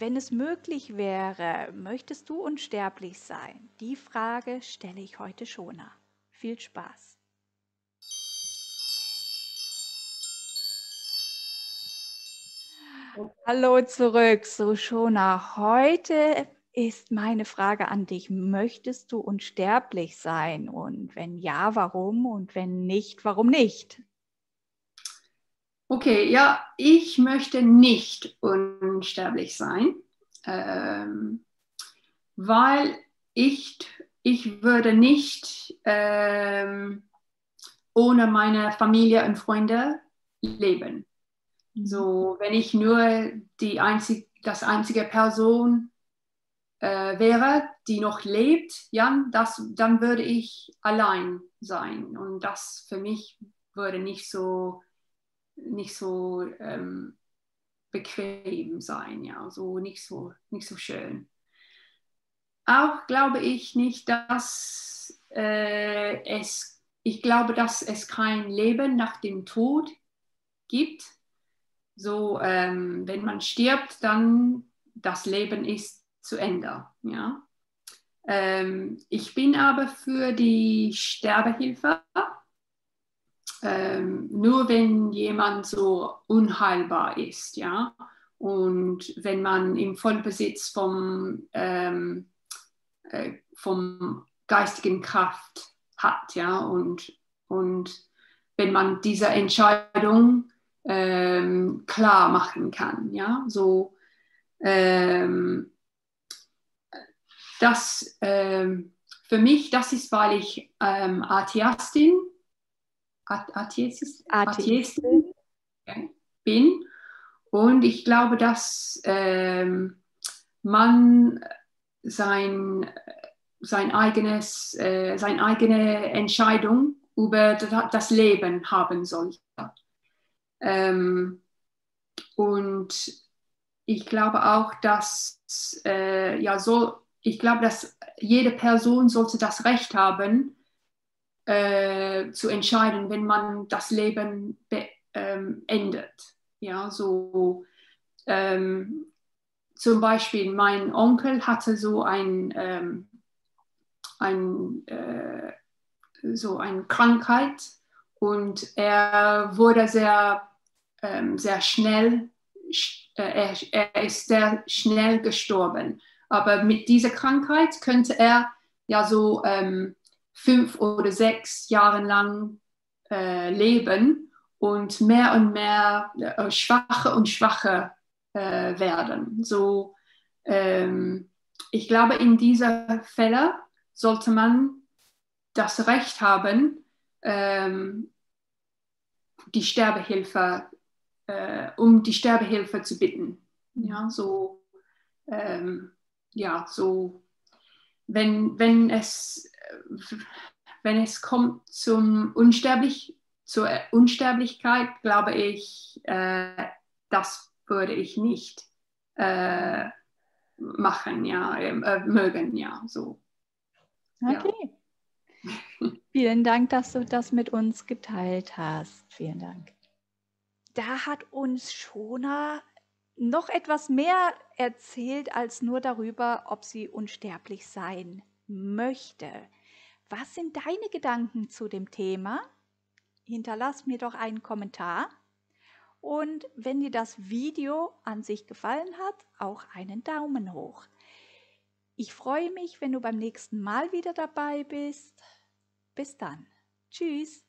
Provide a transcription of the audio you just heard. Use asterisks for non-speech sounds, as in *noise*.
wenn es möglich wäre, möchtest du unsterblich sein? Die Frage stelle ich heute Shona. Viel Spaß. Hallo zurück, so Shona. Heute ist meine Frage an dich. Möchtest du unsterblich sein? Und wenn ja, warum? Und wenn nicht, warum nicht? Okay, ja, ich möchte nicht unsterblich sein, ähm, weil ich, ich würde nicht ähm, ohne meine Familie und Freunde leben. Mhm. So, wenn ich nur die einzig, das einzige Person äh, wäre, die noch lebt, ja, das, dann würde ich allein sein. Und das für mich würde nicht so nicht so ähm, bequem sein, ja, so nicht so, nicht so schön. Auch glaube ich nicht, dass äh, es, ich glaube, dass es kein Leben nach dem Tod gibt. So, ähm, wenn man stirbt, dann das Leben ist zu Ende, ja. Ähm, ich bin aber für die Sterbehilfe ähm, nur wenn jemand so unheilbar ist, ja, und wenn man im Vollbesitz vom, ähm, äh, vom geistigen Kraft hat, ja, und, und wenn man diese Entscheidung ähm, klar machen kann, ja, so ähm, das ähm, für mich, das ist, weil ich ähm, Atheistin Atheist, Atheistin bin. Und ich glaube, dass ähm, man sein, sein eigenes, äh, seine eigene Entscheidung über das Leben haben sollte. Ähm, und ich glaube auch, dass äh, ja so, ich glaube, dass jede Person sollte das Recht haben, äh, zu entscheiden, wenn man das Leben beendet. Ähm, ja, so ähm, zum Beispiel mein Onkel hatte so ein, ähm, ein äh, so eine Krankheit und er wurde sehr, ähm, sehr schnell, äh, er, er ist sehr schnell gestorben. Aber mit dieser Krankheit könnte er ja so ähm, fünf oder sechs Jahre lang äh, leben und mehr und mehr äh, schwacher und schwacher äh, werden. So, ähm, ich glaube, in diesen Fällen sollte man das Recht haben, ähm, die Sterbehilfe, äh, um die Sterbehilfe zu bitten. Ja, so, ähm, ja, so, wenn, wenn es wenn es kommt zum Unsterblich, zur Unsterblichkeit, glaube ich, äh, das würde ich nicht äh, machen, ja, äh, mögen, ja, so. Okay. Ja. *laughs* Vielen Dank, dass du das mit uns geteilt hast. Vielen Dank. Da hat uns Shona noch etwas mehr erzählt als nur darüber, ob sie unsterblich sein möchte. Was sind deine Gedanken zu dem Thema? Hinterlass mir doch einen Kommentar. Und wenn dir das Video an sich gefallen hat, auch einen Daumen hoch. Ich freue mich, wenn du beim nächsten Mal wieder dabei bist. Bis dann. Tschüss.